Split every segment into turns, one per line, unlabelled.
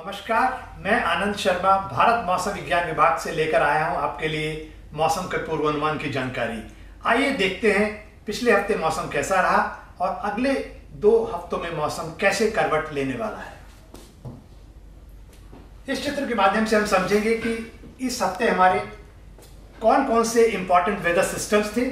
नमस्कार, मैं आनंद शर्मा, भारत मौसम विज्ञान विभाग से लेकर आया हूँ आपके लिए मौसम के पूर्वानुमान की जानकारी। आइए देखते हैं पिछले हफ़्ते मौसम कैसा रहा और अगले दो हफ्तों में मौसम कैसे करवट लेने वाला है। इस चित्र के माध्यम से हम समझेंगे कि इस हफ़्ते हमारे कौन कौन से इंपॉर्टेंट वेदर सिस्टम्स थे।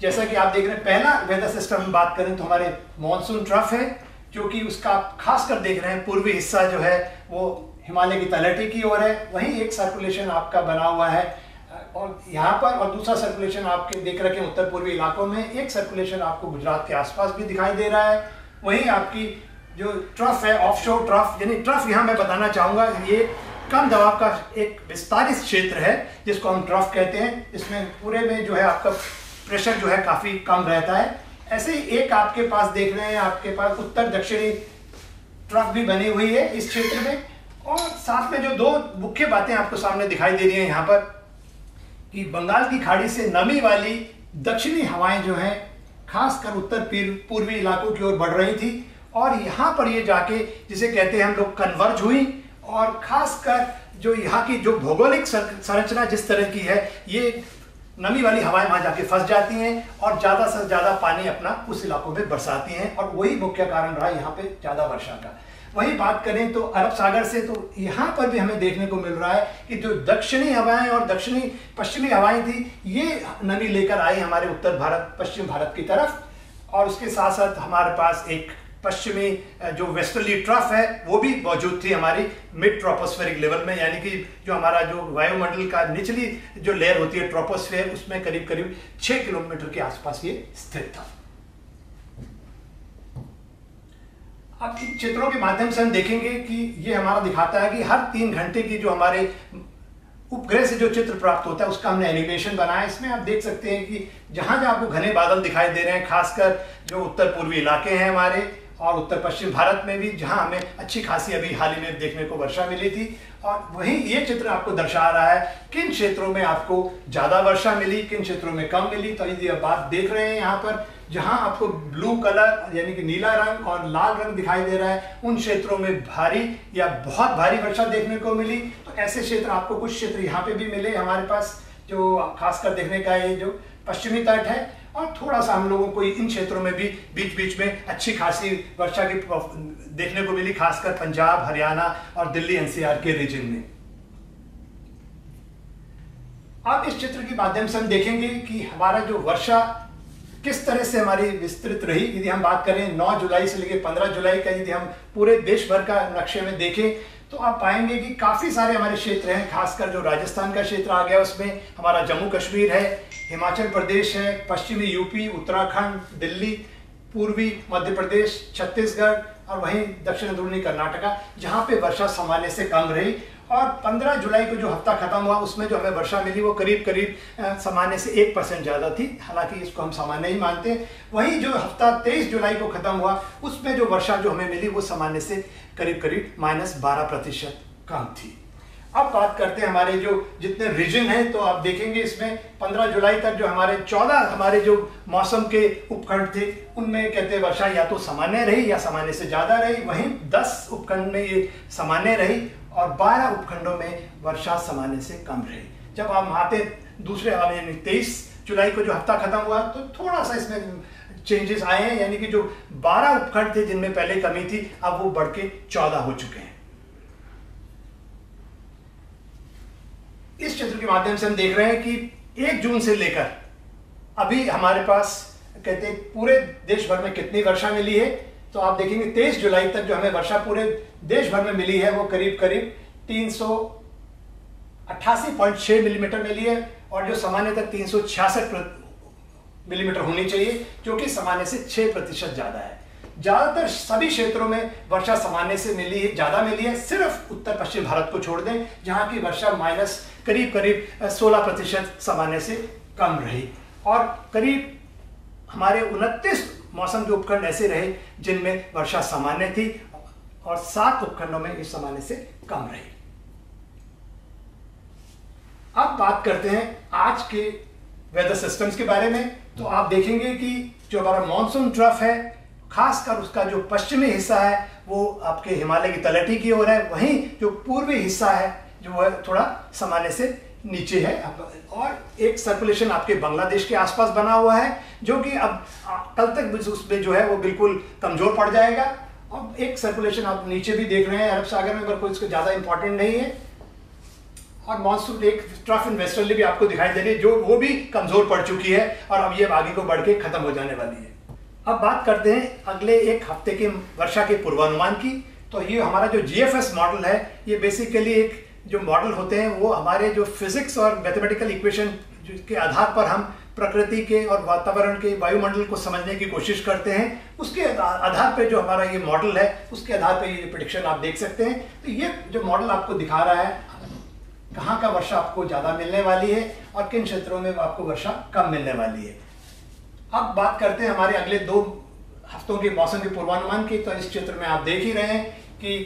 जैसा कि आप देख रहे हैं, पहला वेदर सिस्टम हम बात करें तो हमारे मानसून ट्रफ है। जो कि उसका आप खास कर देख रहे हैं, पूर्वी हिस्सा जो है, वो हिमालय की तलहटी की ओर है। वहीं एक सर्कुलेशन आपका बना हुआ है, और यहाँ पर, और दूसरा सर्कुलेशन आपके देख रखे उत्तर पूर्वी इलाकों में एक सर्कुलेशन आपको गुजरात के आसपास भी दिखाई दे रहा है। वहीं आपकी जो ट्रफ है ऑफशोर ट्रफ, यानी ट्रफ यहाँ मैं बताना चाहूँगा, ये कम दबाव का एक विस्तारित क्षेत्र है, जिसको हम ट्रफ कहते हैं। इसमें पूरे में जो है आपका प्रेशर जो है काफ़ी कम रहता है। ऐसे ही एक आपके पास देख रहे हैं, आपके पास उत्तर, दक्षिणी ट्रफ भी बनी हुई है इस क्षेत्र में। और साथ में जो दो मुख्य बातें आपको सामने दिखाई दे रही हैं यहाँ पर, कि बंगाल की खाड़ी से नमी वाली दक्षिणी हवाएँ जो हैं, खासकर उत्तर पूर्वी इलाकों की ओर बढ़ रही थी। और यहाँ पर ये जाके, जिसे कहते हैं हम लोग कन्वर्ज हुई, और खासकर जो यहाँ की जो भौगोलिक संरचना जिस तरह की है, ये नमी वाली हवाएँ वहाँ जाके फंस जाती हैं और ज़्यादा से ज़्यादा पानी अपना उस इलाकों में बरसाती हैं और वही मुख्य कारण रहा यहाँ पे ज़्यादा वर्षा का। वही बात करें तो अरब सागर से तो यहाँ पर भी हमें देखने को मिल रहा है कि जो दक्षिणी हवाएँ और दक्षिणी पश्चिमी हवाएँ थी, ये नमी लेकर आई हमारे उत्तर भारत, पश्चिम भारत की तरफ़ और उसके साथ साथ हमारे पास एक पश्चिमी जो वेस्टर्ली ट्रफ है, वो भी मौजूद थी हमारी मिड ट्रोपोस्फेरिक लेवल में, यानी कि जो हमारा जो वायुमंडल का निचली जो लेयर होती है ट्रोपोस्फेयर, उसमें करीब करीब छह किलोमीटर के आसपास ये स्थित था। अब इन चित्रों के माध्यम से हम देखेंगे कि ये हमारा दिखाता है कि हर तीन घंटे की जो हमारे उपग्रह से जो चित्र प्राप्त होता है, उसका हमने एनिमेशन बनाया। इसमें आप देख सकते हैं कि जहाँ जहाँ आपको घने बादल दिखाई दे रहे हैं, खासकर जो उत्तर पूर्वी इलाके हैं हमारे और उत्तर पश्चिम भारत में भी, जहाँ हमें अच्छी खासी अभी हाल ही में देखने को वर्षा मिली थी। और वहीं ये चित्र आपको दर्शा रहा है, किन क्षेत्रों में आपको ज़्यादा वर्षा मिली, किन क्षेत्रों में कम मिली तो यदि आप बात देख रहे हैं यहाँ पर, जहाँ आपको ब्लू कलर, यानी कि नीला रंग और लाल रंग दिखाई दे रहा है, उन क्षेत्रों में भारी या बहुत भारी वर्षा देखने को मिली। तो ऐसे क्षेत्र आपको कुछ क्षेत्र यहाँ पे भी मिले हमारे पास, जो खासकर देखने का ये जो पश्चिमी तट है और थोड़ा सा हम लोगों को इन क्षेत्रों में भी बीच बीच में अच्छी खासी वर्षा की देखने को मिली, खासकर पंजाब, हरियाणा और दिल्ली एनसीआर के रीजन में। आप इस चित्र के माध्यम से हम देखेंगे कि हमारा जो वर्षा किस तरह से हमारी विस्तृत रही। यदि हम बात करें 9 जुलाई से लेकर 15 जुलाई का यदि हम पूरे देश भर का नक्शे में देखें तो आप पाएँगे कि काफ़ी सारे हमारे क्षेत्र हैं, खासकर जो राजस्थान का क्षेत्र आ गया, उसमें हमारा जम्मू कश्मीर है, हिमाचल प्रदेश है, पश्चिमी यूपी, उत्तराखंड, दिल्ली पूर्वी मध्य प्रदेश, छत्तीसगढ़ और वहीं दक्षिण अंदरूनी कर्नाटका, जहाँ पे वर्षा सामान्य से कम रही। और 15 जुलाई को जो हफ़्ता खत्म हुआ, उसमें जो हमें वर्षा मिली, वो करीब करीब सामान्य से एक परसेंट ज़्यादा थी। हालाँकि इसको हम सामान्य ही मानते। हैं वहीं जो हफ़्ता 23 जुलाई को खत्म हुआ, उसमें जो वर्षा जो हमें मिली, वो सामान्य से करीब करीब माइनस बारह प्रतिशत कम थी। अब बात करते हैं हमारे जो जितने रीजन हैं तो आप देखेंगे इसमें 15 जुलाई तक जो हमारे 14 हमारे जो मौसम के उपखंड थे, उनमें कहते हैं वर्षा या तो सामान्य रही या सामान्य से ज़्यादा रही, वहीं 10 उपखंड में ये सामान्य रही और 12 उपखंडों में वर्षा सामान्य से कम रही। जब हम आते दूसरे यानी तेईस जुलाई को जो हफ़्ता खत्म हुआ तो थोड़ा सा इसमें चेंजेस आए हैं, यानी कि जो 12 उपखंड थे जिनमें पहले कमी थी, अब वो बढ़ के 14 हो चुके हैं। इस चित्र के माध्यम से हम देख रहे हैं कि एक जून से लेकर अभी हमारे पास, कहते पूरे देश भर में कितनी वर्षा मिली है तो आप देखेंगे तेईस जुलाई तक जो हमें वर्षा पूरे देश भर में मिली है, वो करीब करीब तीन सौ अट्ठासी पॉइंट मिलीमीटर मिली है, और जो सामान्य तक तीन सौ छियासठ मिलीमीटर होनी चाहिए, जो कि सामान्य से छह प्रतिशत ज़्यादा है। ज़्यादातर सभी क्षेत्रों में वर्षा सामान्य से मिली है, ज़्यादा मिली है। सिर्फ़ उत्तर पश्चिम भारत को छोड़ दें, जहाँ की वर्षा माइनस करीब करीब 16 प्रतिशत सामान्य से कम रही। और करीब हमारे उनतीस मौसम के उपखंड ऐसे रहे, जिनमें वर्षा सामान्य थी, और सात उपखंडों में इस सामान्य से कम रही। अब बात करते हैं आज के वेदर सिस्टम्स के बारे में। तो आप देखेंगे कि जो हमारा मानसून ट्रफ है खासकर उसका जो पश्चिमी हिस्सा है, वो आपके हिमालय की तलहटी की ओर है, वहीं जो पूर्वी हिस्सा है, जो है थोड़ा सामान्य से नीचे है। और एक सर्कुलेशन आपके बांग्लादेश के आसपास बना हुआ है, जो कि अब कल तक उसमें जो है वो बिल्कुल कमज़ोर पड़ जाएगा। और एक सर्कुलेशन आप नीचे भी देख रहे हैं, अरब सागर में, अगर कोई इसको ज़्यादा इंपॉर्टेंट नहीं है। और मानसून एक ट्रफ इन वेस्टर्ली भी आपको दिखाई दे रही है जो वो भी कमज़ोर पड़ चुकी है, और अब ये आगे को बढ़ के खत्म हो जाने वाली है। अब बात करते हैं अगले एक हफ़्ते के वर्षा के पूर्वानुमान की। तो ये हमारा जो जीएफएस मॉडल है, ये बेसिकली एक जो मॉडल होते हैं, वो हमारे जो फिजिक्स और मैथमेटिकल इक्वेशन के आधार पर हम प्रकृति के और वातावरण के, वायुमंडल को समझने की कोशिश करते हैं। उसके आधार पर जो हमारा ये मॉडल है, उसके आधार पर ये प्रिडिक्शन आप देख सकते हैं। तो ये जो मॉडल आपको दिखा रहा है, कहाँ का वर्षा आपको ज़्यादा मिलने वाली है और किन क्षेत्रों में आपको वर्षा कम मिलने वाली है। अब बात करते हैं हमारे अगले दो हफ्तों के मौसम के पूर्वानुमान की। तो इस क्षेत्र में आप देख ही रहे हैं कि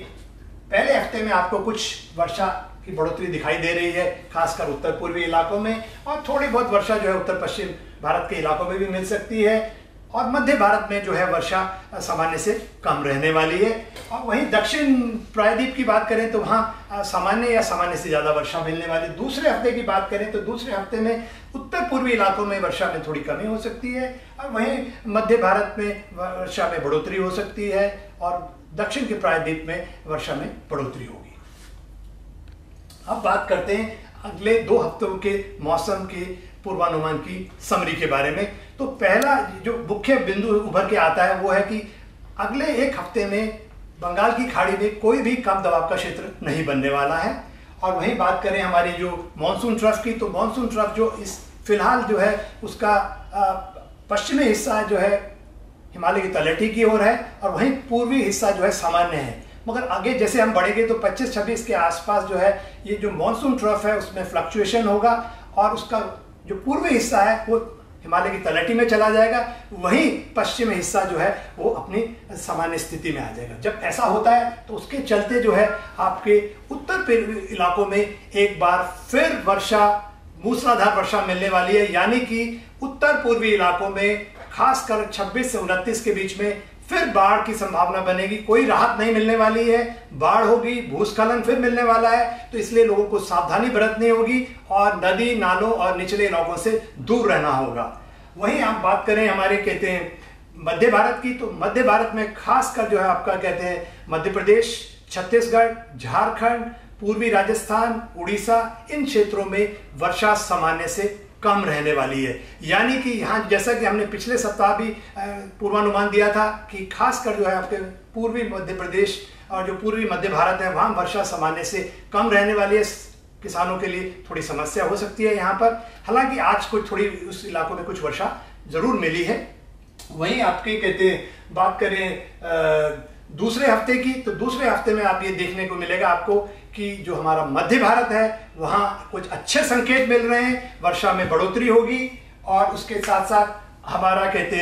पहले हफ़्ते में आपको कुछ वर्षा की बढ़ोतरी दिखाई दे रही है, खासकर उत्तर पूर्वी इलाकों में, और थोड़ी बहुत वर्षा जो है उत्तर पश्चिम भारत के इलाकों में भी मिल सकती है। और मध्य भारत में जो है वर्षा सामान्य से कम रहने वाली है। और वहीं दक्षिण प्रायद्वीप की बात करें तो वहाँ सामान्य या सामान्य से ज़्यादा वर्षा मिलने वाली। दूसरे हफ़्ते की बात करें तो दूसरे हफ़्ते में उत्तर पूर्वी इलाकों में वर्षा में थोड़ी कमी हो सकती है और वहीं मध्य भारत में वर्षा में बढ़ोतरी हो सकती है और दक्षिण के प्रायद्वीप में वर्षा में बढ़ोतरी होगी। अब बात करते हैं अगले दो हफ्तों के मौसम के पूर्वानुमान की समरी के बारे में। तो पहला जो मुख्य बिंदु उभर के आता है वो है कि अगले एक हफ़्ते में बंगाल की खाड़ी में कोई भी कम दबाव का क्षेत्र नहीं बनने वाला है। और वहीं बात करें हमारी जो मानसून ट्रफ की तो मानसून ट्रफ जो इस फ़िलहाल जो है उसका पश्चिमी हिस्सा जो है हिमालय की तलहटी की ओर है और वहीं पूर्वी हिस्सा जो है सामान्य है। मगर आगे जैसे हम बढ़ेंगे तो 25-26 के आसपास जो है ये जो मानसून ट्रफ है उसमें फ्लक्चुएशन होगा और उसका जो पूर्वी हिस्सा है, वो हिमालय की तलहटी में चला जाएगा, वहीं पश्चिमी हिस्सा जो है, वो अपनी सामान्य स्थिति में आ जाएगा। जब ऐसा होता है तो उसके चलते जो है, आपके उत्तर पूर्वी इलाकों में एक बार फिर वर्षा, मूसलाधार वर्षा मिलने वाली है। यानी कि उत्तर पूर्वी इलाकों में, खासकर 26 से उनतीस के बीच में फिर बाढ़ की संभावना बनेगी, कोई राहत नहीं मिलने वाली है, बाढ़ होगी, भूस्खलन फिर मिलने वाला है तो इसलिए लोगों को सावधानी बरतनी होगी और नदी, नालों और निचले इलाकों से दूर रहना होगा। वहीं आप बात करें हमारे, कहते हैं, मध्य भारत की तो मध्य भारत में खासकर जो है आपका, कहते हैं, मध्य प्रदेश, छत्तीसगढ़, झारखंड, पूर्वी राजस्थान, उड़ीसा, इन क्षेत्रों में वर्षा सामान्य से कम रहने वाली है। यानी कि यहाँ जैसा कि हमने पिछले सप्ताह भी पूर्वानुमान दिया था कि खासकर जो है आपके पूर्वी मध्य प्रदेश और जो पूर्वी मध्य भारत है वहाँ वर्षा सामान्य से कम रहने वाली है। किसानों के लिए थोड़ी समस्या हो सकती है यहाँ पर। हालाँकि आज कुछ थोड़ी उस इलाकों में कुछ वर्षा ज़रूर मिली है। वहीं आपके कहते बात करें आ, दूसरे हफ़्ते की तो दूसरे हफ़्ते में आप ये देखने को मिलेगा आपको कि जो हमारा मध्य भारत है, वहाँ कुछ अच्छे संकेत मिल रहे हैं। वर्षा में बढ़ोतरी होगी और उसके साथ साथ हमारा कहते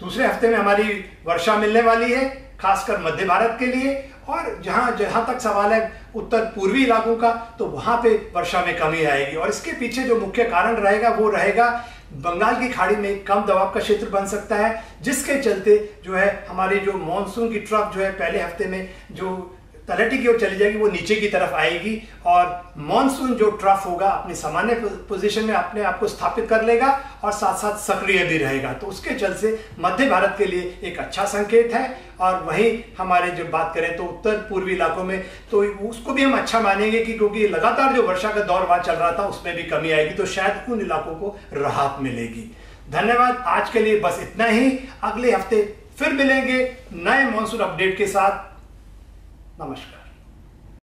दूसरे हफ़्ते में हमारी वर्षा मिलने वाली है, खासकर मध्य भारत के लिए। और जहाँ जहाँ तक सवाल है उत्तर पूर्वी इलाकों का तो वहाँ पे वर्षा में कमी आएगी। और इसके पीछे जो मुख्य कारण रहेगा, वो रहेगा बंगाल की खाड़ी में कम दबाव का क्षेत्र बन सकता है, जिसके चलते जो है हमारे जो मानसून की ट्रफ जो है पहले हफ़्ते में जो तलहटी की ओर चली जाएगी, वो नीचे की तरफ़ आएगी और मानसून जो ट्रफ होगा, अपनी सामान्य पोजीशन में अपने आप को स्थापित कर लेगा और साथ साथ सक्रिय भी रहेगा। तो उसके चलते मध्य भारत के लिए एक अच्छा संकेत है और वहीं हमारे जब बात करें तो उत्तर पूर्वी इलाकों में तो उसको भी हम अच्छा मानेंगे कि क्योंकि लगातार जो वर्षा का दौर वहाँ चल रहा था, उसमें भी कमी आएगी तो शायद उन इलाकों को राहत मिलेगी। धन्यवाद, आज के लिए बस इतना ही। अगले हफ़्ते फिर मिलेंगे नए मानसून अपडेट के साथ। नमस्कार